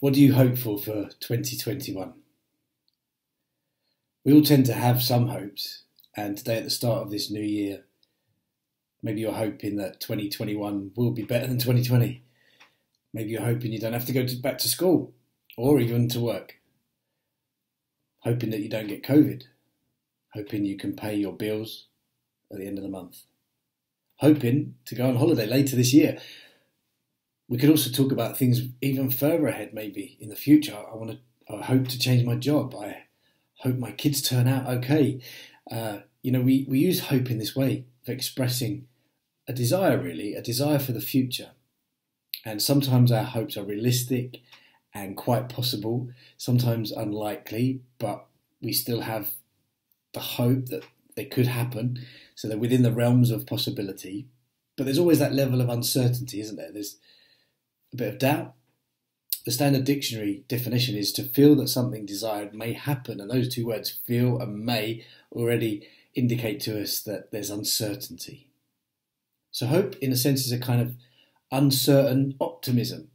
What do you hope for for 2021? We all tend to have some hopes, and today at the start of this new year, maybe you're hoping that 2021 will be better than 2020. Maybe you're hoping you don't have to go to, back to school or even to work. Hoping that you don't get COVID. Hoping you can pay your bills at the end of the month. Hoping to go on holiday later this year we could also talk about things even further ahead, maybe in the future. I want to, I hope to change my job. I hope my kids turn out okay. Uh, you know, we, we use hope in this way of expressing a desire, really, a desire for the future. And sometimes our hopes are realistic and quite possible, sometimes unlikely, but we still have the hope that they could happen. So they're within the realms of possibility. But there's always that level of uncertainty, isn't there? There's a bit of doubt. The standard dictionary definition is to feel that something desired may happen, and those two words, feel and may, already indicate to us that there's uncertainty. So, hope, in a sense, is a kind of uncertain optimism,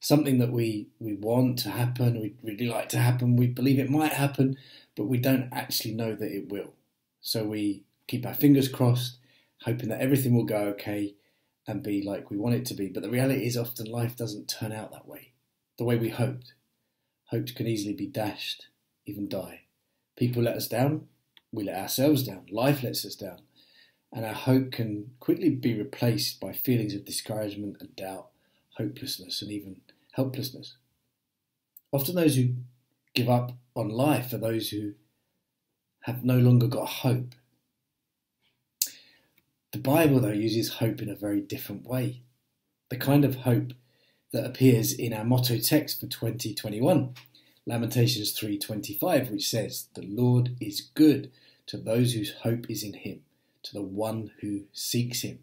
something that we, we want to happen, we'd really like to happen, we believe it might happen, but we don't actually know that it will. So, we keep our fingers crossed, hoping that everything will go okay, and be like we want it to be. But the reality is often life doesn't turn out that way, the way we hoped. Hoped can easily be dashed, even die. People let us down, we let ourselves down, life lets us down. And our hope can quickly be replaced by feelings of discouragement and doubt, hopelessness, and even helplessness. Often, those who give up on life are those who have no longer got hope the Bible, though, uses hope in a very different way. The kind of hope that appears in our motto text for 2021, Lamentations 3:25, which says, "The Lord is good to those whose hope is in him, to the one who seeks him."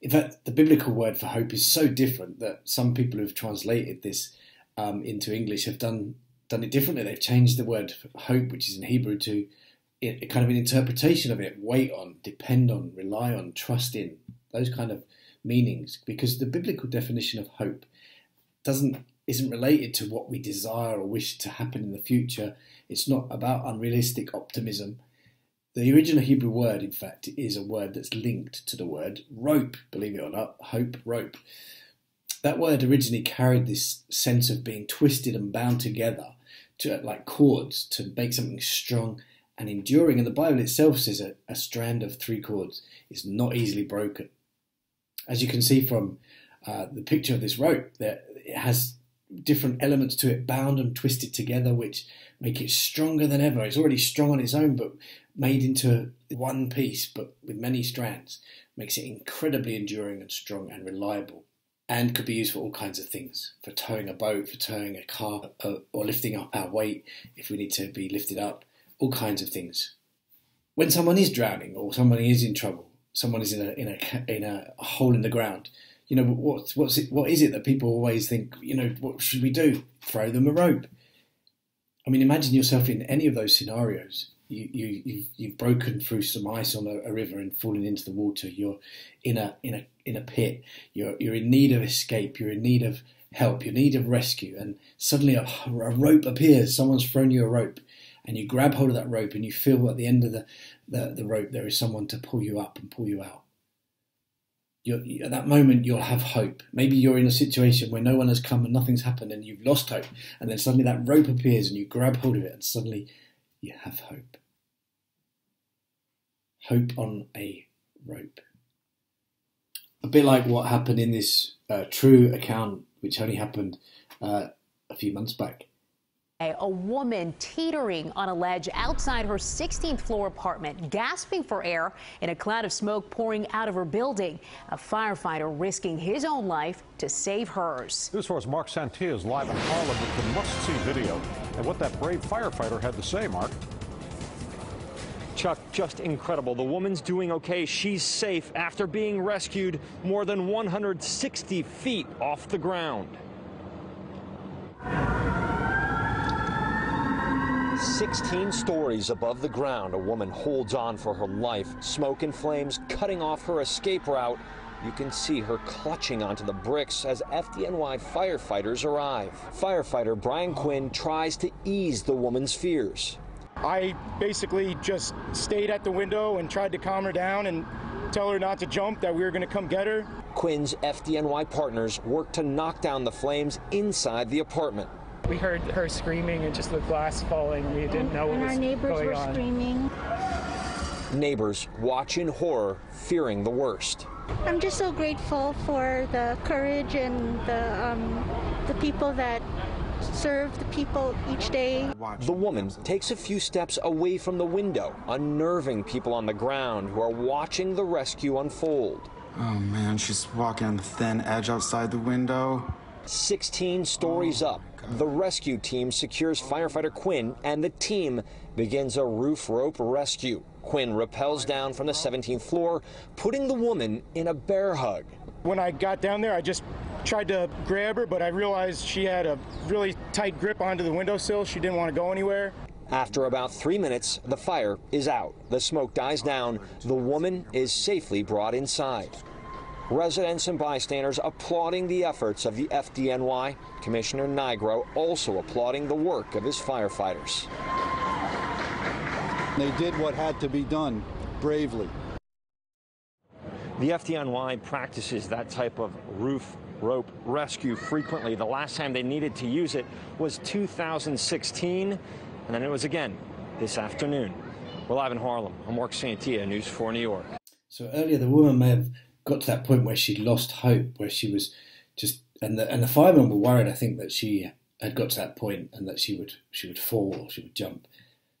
In fact, the biblical word for hope is so different that some people who've translated this um, into English have done done it differently. They've changed the word hope, which is in Hebrew, to kind of an interpretation of it, wait on, depend on, rely on, trust in, those kind of meanings, because the biblical definition of hope doesn't isn't related to what we desire or wish to happen in the future. It's not about unrealistic optimism. The original Hebrew word, in fact, is a word that's linked to the word rope, believe it or not, hope, rope. That word originally carried this sense of being twisted and bound together to like cords to make something strong and enduring. And the Bible itself says a, a strand of three cords is not easily broken. As you can see from uh, the picture of this rope, that it has different elements to it bound and twisted together, which make it stronger than ever. It's already strong on its own, but made into one piece, but with many strands, makes it incredibly enduring and strong and reliable. And could be used for all kinds of things for towing a boat, for towing a car, uh, or lifting up our weight if we need to be lifted up all kinds of things. When someone is drowning or someone is in trouble, someone is in a in a in a hole in the ground. You know what's what's it, what is it that people always think? You know what should we do? Throw them a rope. I mean, imagine yourself in any of those scenarios. You you you've, you've broken through some ice on a, a river and fallen into the water. You're in a in a in a pit. You're you're in need of escape. You're in need of help. You're in need of rescue. And suddenly a, a rope appears. Someone's thrown you a rope and you grab hold of that rope and you feel at the end of the, the, the rope there is someone to pull you up and pull you out. You're, at that moment, you'll have hope. Maybe you're in a situation where no one has come and nothing's happened and you've lost hope. And then suddenly that rope appears and you grab hold of it and suddenly you have hope. Hope on a rope. A bit like what happened in this uh, true account, which only happened uh, a few months back. A woman teetering on a ledge outside her 16th floor apartment, gasping for air in a cloud of smoke pouring out of her building. A firefighter risking his own life to save hers. News 4 Mark Santia is live in Harlem with the must-see video and what that brave firefighter had to say, Mark. Chuck, just incredible. The woman's doing okay. She's safe after being rescued more than 160 feet off the ground. 16 stories above the ground, a woman holds on for her life. Smoke and flames cutting off her escape route You can see her clutching onto the bricks as FDNY firefighters arrive. Firefighter Brian Quinn tries to ease the woman's fears. I basically just stayed at the window and tried to calm her down and tell her not to jump, that we were going to come get her. Quinn's FDNY partners worked to knock down the flames inside the apartment. We heard her screaming and just the glass falling. We didn't know what and was our neighbors going were on. screaming. Neighbors watch in horror, fearing the worst. I'm just so grateful for the courage and the um, the people that serve the people each day. The woman takes a few steps away from the window, unnerving people on the ground who are watching the rescue unfold. Oh man, she's walking on the thin edge outside the window. 16 stories up, the rescue team secures firefighter Quinn and the team begins a roof rope rescue. Quinn rappels down from the 17th floor, putting the woman in a bear hug. When I got down there, I just tried to grab her, but I realized she had a really tight grip onto the windowsill. She didn't want to go anywhere. After about three minutes, the fire is out. The smoke dies down. The woman is safely brought inside. Residents and bystanders applauding the efforts of the FDNY. Commissioner Nigro also applauding the work of his firefighters. They did what had to be done bravely. The FDNY practices that type of roof rope rescue frequently. The last time they needed to use it was 2016, and then it was again this afternoon. We're live in Harlem. I'm Mark Santia, News 4 New York. So earlier, the woman may have got to that point where she lost hope, where she was just, and the and the firemen were worried. I think that she had got to that point and that she would she would fall or she would jump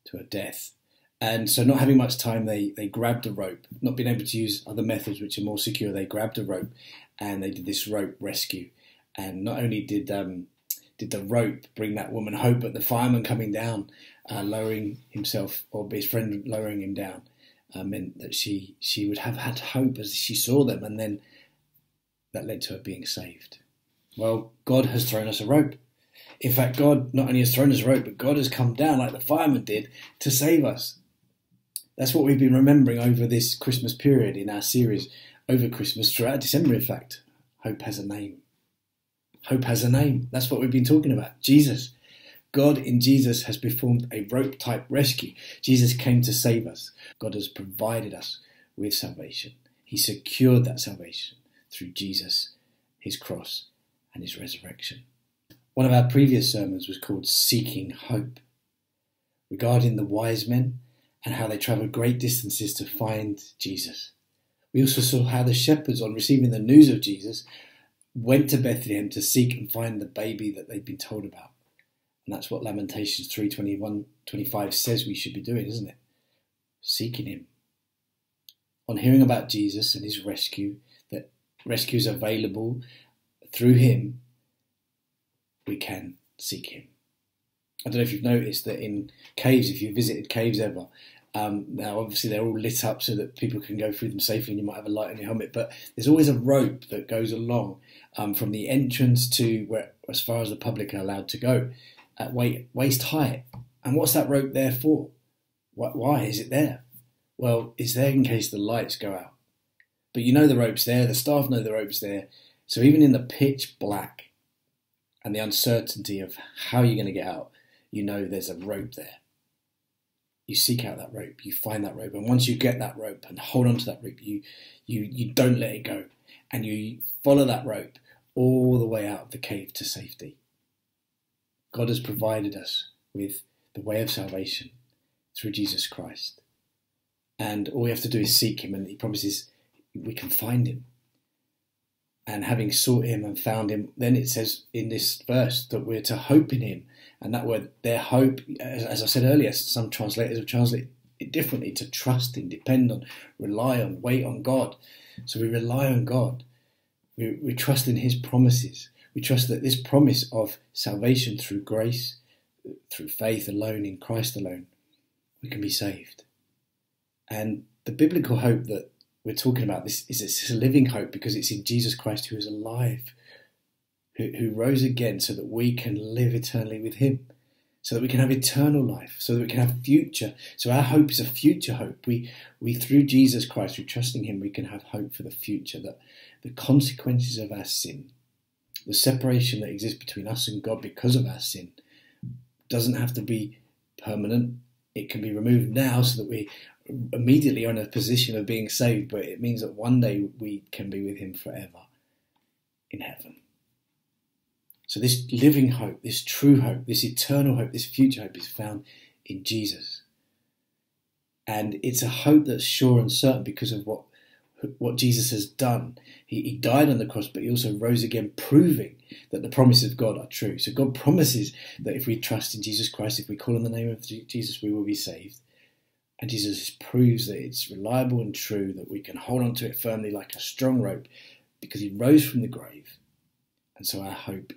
to her death. And so, not having much time, they they grabbed a rope. Not being able to use other methods which are more secure, they grabbed a rope and they did this rope rescue. And not only did um, did the rope bring that woman hope, but the fireman coming down, uh, lowering himself or his friend lowering him down, uh, meant that she she would have had hope as she saw them, and then that led to her being saved. Well, God has thrown us a rope. In fact, God not only has thrown us a rope, but God has come down like the fireman did to save us. That's what we've been remembering over this Christmas period in our series over Christmas, throughout December, in fact. Hope has a name. Hope has a name. That's what we've been talking about. Jesus. God in Jesus has performed a rope type rescue. Jesus came to save us. God has provided us with salvation. He secured that salvation through Jesus, his cross, and his resurrection. One of our previous sermons was called Seeking Hope, regarding the wise men and how they travelled great distances to find Jesus. We also saw how the shepherds, on receiving the news of Jesus, went to Bethlehem to seek and find the baby that they'd been told about. And that's what Lamentations 3 21, 25 says we should be doing, isn't it? Seeking Him. On hearing about Jesus and His rescue, that rescue is available through Him, we can seek Him. I don't know if you've noticed that in caves, if you visited caves ever, um, now obviously they're all lit up so that people can go through them safely, and you might have a light on your helmet. But there's always a rope that goes along um, from the entrance to where, as far as the public are allowed to go, at waist height. And what's that rope there for? Why is it there? Well, it's there in case the lights go out. But you know the rope's there. The staff know the rope's there. So even in the pitch black and the uncertainty of how you're going to get out, you know there's a rope there. You seek out that rope, you find that rope, and once you get that rope and hold on to that rope, you you you don't let it go, and you follow that rope all the way out of the cave to safety. God has provided us with the way of salvation through Jesus Christ, and all we have to do is seek Him, and He promises we can find Him. And having sought Him and found Him, then it says in this verse that we're to hope in Him and that word, their hope, as, as I said earlier, some translators have translated it differently to trust in, depend on, rely on, wait on God. So we rely on God. We, we trust in His promises. We trust that this promise of salvation through grace, through faith alone, in Christ alone, we can be saved. And the biblical hope that we're talking about this is it's a living hope because it's in Jesus Christ who is alive, who, who rose again so that we can live eternally with him. so that we can have eternal life, so that we can have future. So our hope is a future hope. We, we through Jesus Christ, through trusting Him, we can have hope for the future. That the consequences of our sin, the separation that exists between us and God because of our sin, doesn't have to be permanent. It can be removed now, so that we immediately are in a position of being saved. But it means that one day we can be with Him forever in heaven. So, this living hope, this true hope, this eternal hope, this future hope is found in Jesus. And it's a hope that's sure and certain because of what, what Jesus has done. He, he died on the cross, but he also rose again, proving that the promises of God are true. So, God promises that if we trust in Jesus Christ, if we call on the name of Jesus, we will be saved. And Jesus proves that it's reliable and true, that we can hold on to it firmly like a strong rope because he rose from the grave. And so our hope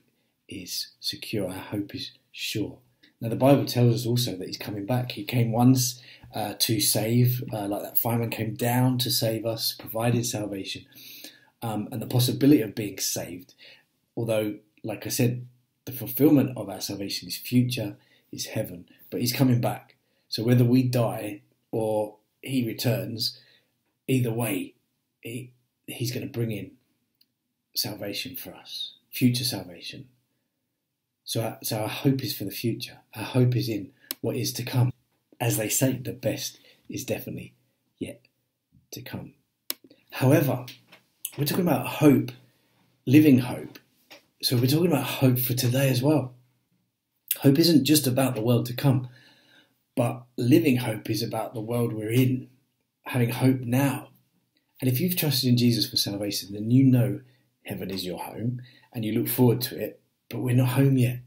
is secure, our hope is sure. Now, the Bible tells us also that he's coming back. He came once uh, to save, uh, like that fireman came down to save us, provided salvation, um, and the possibility of being saved. Although, like I said, the fulfillment of our salvation is future, is heaven, but he's coming back. So whether we die or he returns, either way, he, he's going to bring in salvation for us, future salvation. So our, so our hope is for the future. Our hope is in what is to come. As they say, the best is definitely yet to come. However, we're talking about hope, living hope. So we're talking about hope for today as well. Hope isn't just about the world to come, but living hope is about the world we're in, having hope now. And if you've trusted in Jesus for salvation, then you know heaven is your home and you look forward to it but we're not home yet.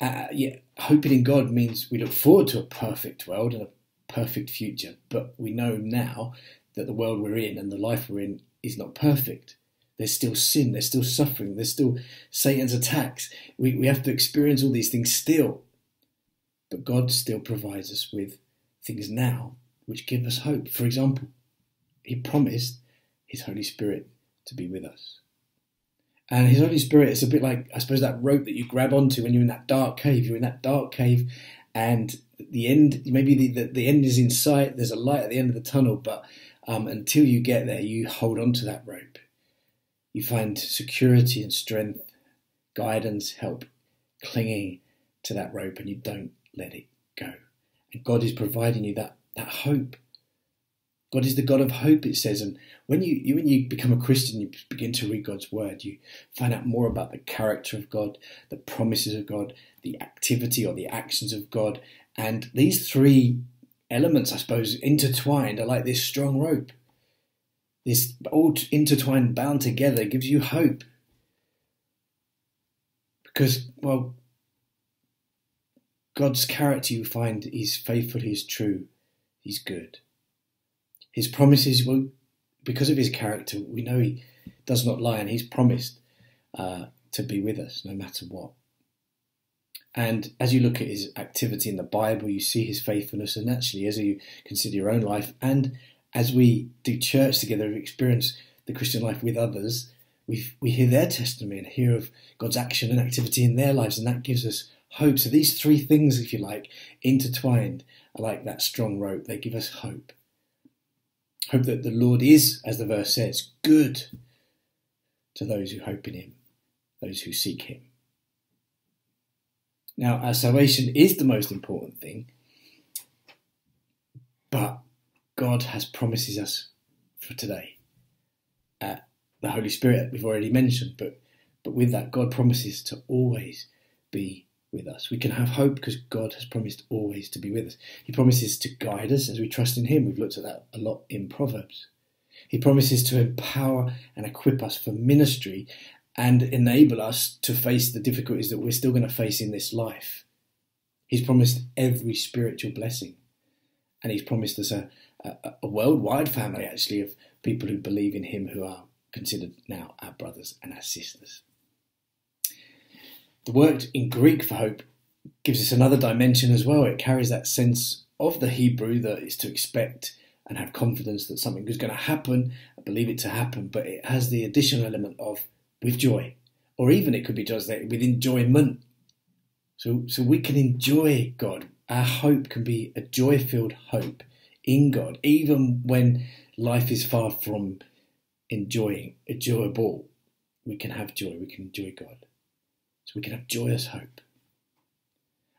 Uh, yeah, hoping in God means we look forward to a perfect world and a perfect future, but we know now that the world we're in and the life we're in is not perfect. There's still sin, there's still suffering, there's still Satan's attacks. We, we have to experience all these things still. But God still provides us with things now which give us hope. For example, He promised His Holy Spirit to be with us. And His Holy Spirit is a bit like, I suppose, that rope that you grab onto when you're in that dark cave. You're in that dark cave, and the end, maybe the, the, the end is in sight. There's a light at the end of the tunnel, but um, until you get there, you hold on to that rope. You find security and strength, guidance, help, clinging to that rope, and you don't let it go. And God is providing you that, that hope God is the God of hope, it says. And when you, you, when you become a Christian, you begin to read God's word, you find out more about the character of God, the promises of God, the activity or the actions of God. And these three elements, I suppose, intertwined are like this strong rope. This all intertwined, bound together, gives you hope. Because, well, God's character you find He's faithful, He's true, He's good. His promises, well, because of his character, we know he does not lie, and he's promised uh, to be with us no matter what. And as you look at his activity in the Bible, you see his faithfulness, and actually, as you consider your own life, and as we do church together, experience the Christian life with others, we we hear their testimony and hear of God's action and activity in their lives, and that gives us hope. So these three things, if you like, intertwined, are like that strong rope. They give us hope. Hope that the Lord is, as the verse says, good to those who hope in him, those who seek him. Now, our salvation is the most important thing, but God has promises us for today. Uh, the Holy Spirit we've already mentioned, but but with that, God promises to always be with us. We can have hope because God has promised always to be with us. He promises to guide us as we trust in Him. We've looked at that a lot in Proverbs. He promises to empower and equip us for ministry and enable us to face the difficulties that we're still going to face in this life. He's promised every spiritual blessing. And He's promised us a, a, a worldwide family, actually, of people who believe in Him who are considered now our brothers and our sisters. The word in Greek for hope gives us another dimension as well. It carries that sense of the Hebrew that is to expect and have confidence that something is going to happen, I believe it to happen, but it has the additional element of with joy, or even it could be just with enjoyment. So, so we can enjoy God. Our hope can be a joy filled hope in God, even when life is far from enjoying, enjoyable. We can have joy, we can enjoy God. So we can have joyous hope.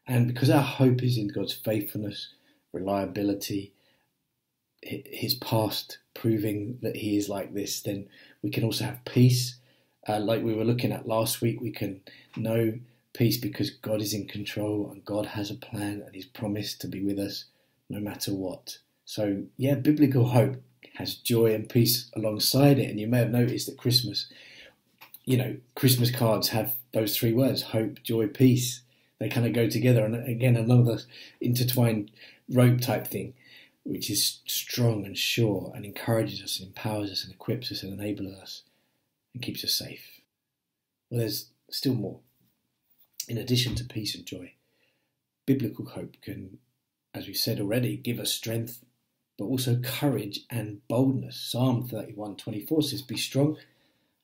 And because our hope is in God's faithfulness, reliability, his past proving that he is like this, then we can also have peace. Uh, like we were looking at last week, we can know peace because God is in control and God has a plan and he's promised to be with us no matter what. So, yeah, biblical hope has joy and peace alongside it. And you may have noticed that Christmas, you know, Christmas cards have those three words hope, joy, peace. They kind of go together. And again, another intertwined rope type thing, which is strong and sure and encourages us and empowers us and equips us and enables us and keeps us safe. Well, there's still more. In addition to peace and joy, biblical hope can, as we said already, give us strength but also courage and boldness. Psalm 31:24 says, Be strong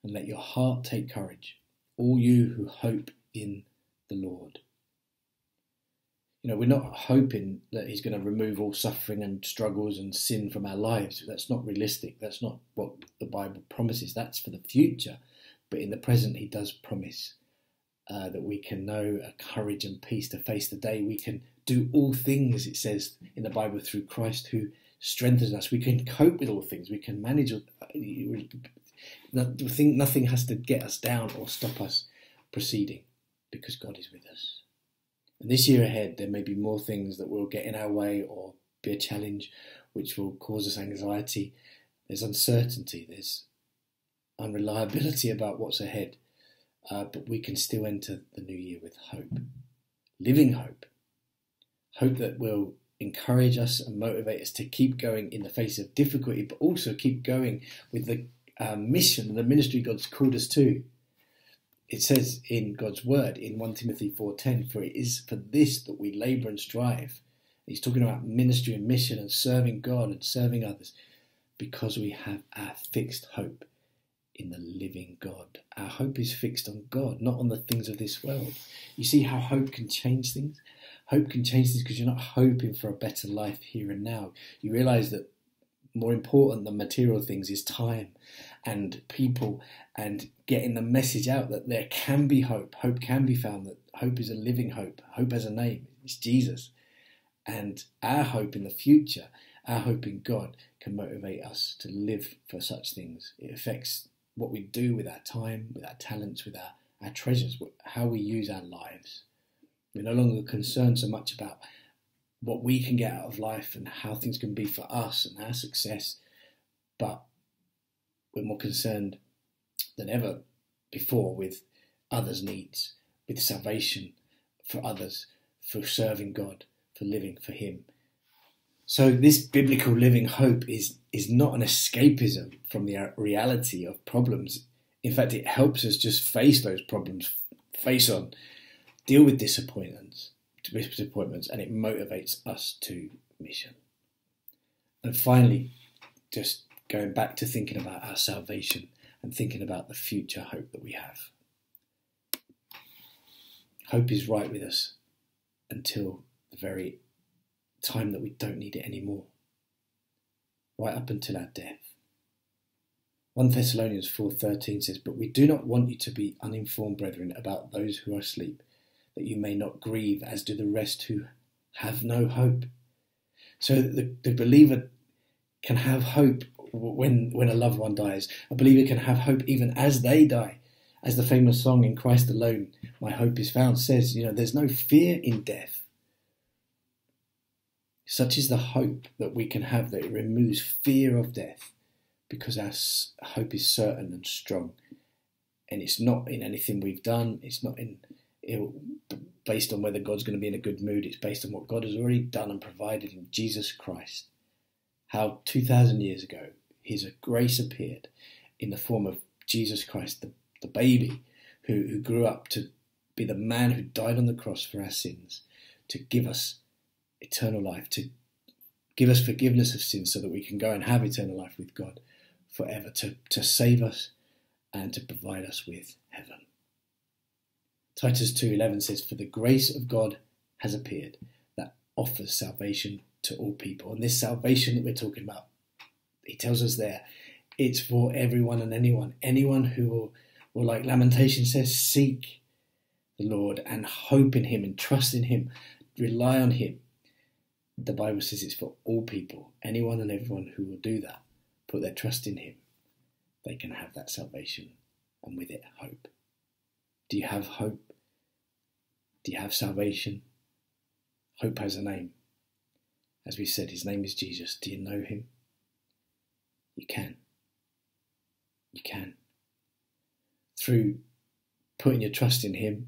and let your heart take courage, all you who hope in the Lord. You know, we're not hoping that He's going to remove all suffering and struggles and sin from our lives. That's not realistic. That's not what the Bible promises. That's for the future. But in the present, He does promise uh, that we can know a courage and peace to face the day. We can do all things, it says in the Bible, through Christ who strengthens us. We can cope with all things. We can manage. Think nothing has to get us down or stop us proceeding because God is with us. And this year ahead, there may be more things that will get in our way or be a challenge which will cause us anxiety. There's uncertainty, there's unreliability about what's ahead. Uh, but we can still enter the new year with hope, living hope. Hope that will encourage us and motivate us to keep going in the face of difficulty, but also keep going with the uh, mission the ministry God's called us to. It says in God's word in 1 Timothy 4:10, "For it is for this that we labour and strive." He's talking about ministry and mission and serving God and serving others because we have our fixed hope in the living God. Our hope is fixed on God, not on the things of this world. You see how hope can change things? Hope can change things because you're not hoping for a better life here and now. You realize that more important than material things is time and people and getting the message out that there can be hope. Hope can be found, that hope is a living hope. Hope has a name, it's Jesus. And our hope in the future, our hope in God, can motivate us to live for such things. It affects what we do with our time, with our talents, with our, our treasures, how we use our lives. We're no longer concerned so much about what we can get out of life and how things can be for us and our success, but we're more concerned than ever before with others' needs, with salvation for others, for serving God, for living for Him. So this biblical living hope is is not an escapism from the reality of problems. In fact, it helps us just face those problems, face on, deal with disappointments, disappointments, and it motivates us to mission. And finally, just going back to thinking about our salvation and thinking about the future hope that we have. Hope is right with us until the very time that we don't need it anymore, right up until our death. 1 Thessalonians 4:13 says, "But we do not want you to be uninformed, brethren, about those who are asleep, that you may not grieve as do the rest who have no hope. So the, the believer can have hope when, when a loved one dies. A believer can have hope even as they die. As the famous song in Christ alone, My Hope is Found says, you know, there's no fear in death. Such is the hope that we can have that it removes fear of death because our hope is certain and strong. And it's not in anything we've done, it's not in it, based on whether God's going to be in a good mood. It's based on what God has already done and provided in Jesus Christ. How 2,000 years ago, His grace appeared in the form of Jesus Christ, the, the baby who, who grew up to be the man who died on the cross for our sins, to give us eternal life, to give us forgiveness of sins so that we can go and have eternal life with God forever, to, to save us and to provide us with heaven. Titus 2:11 says for the grace of God has appeared that offers salvation to all people. And this salvation that we're talking about, he tells us there, it's for everyone and anyone. Anyone who will, will like Lamentation says, seek the Lord and hope in him and trust in him, rely on him. The Bible says it's for all people, anyone and everyone who will do that, put their trust in him, they can have that salvation and with it hope. Do you have hope? Do you have salvation? Hope has a name. As we said, his name is Jesus. Do you know him? You can. You can. Through putting your trust in him,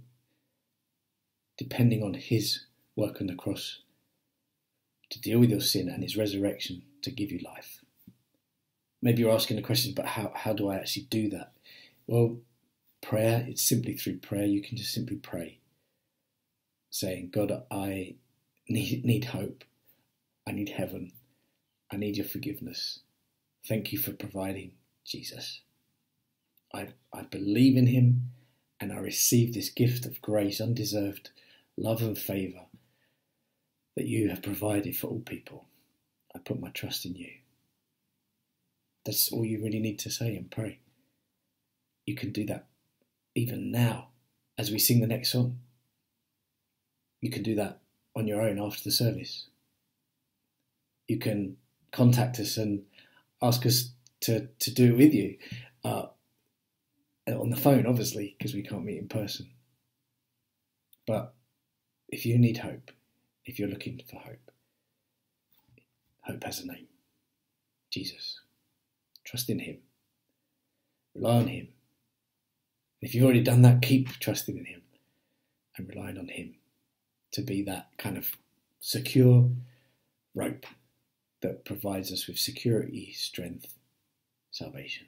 depending on his work on the cross to deal with your sin and his resurrection to give you life. Maybe you're asking the question, but how, how do I actually do that? Well, prayer, it's simply through prayer. You can just simply pray, saying, God, I need, need hope. I need heaven. I need your forgiveness. Thank you for providing Jesus. I, I believe in him and I receive this gift of grace, undeserved love and favour that you have provided for all people. I put my trust in you. That's all you really need to say and pray. You can do that even now as we sing the next song. You can do that on your own after the service. You can contact us and ask us to, to do it with you uh, on the phone, obviously, because we can't meet in person. But if you need hope, if you're looking for hope, hope has a name Jesus. Trust in Him, rely on Him. If you've already done that, keep trusting in Him and relying on Him to be that kind of secure rope that provides us with security, strength, salvation.